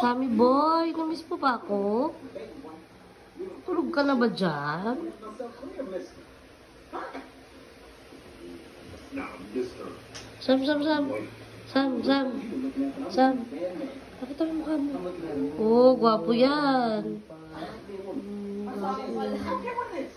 Sammy boy, namiss po ba ako? Tulog ka na ba dyan? Sam, Sam, Sam. Sam, Sam. Sam. Pakita mo mukha mo. Oh, gwapo yan. Mm, gwapo yan.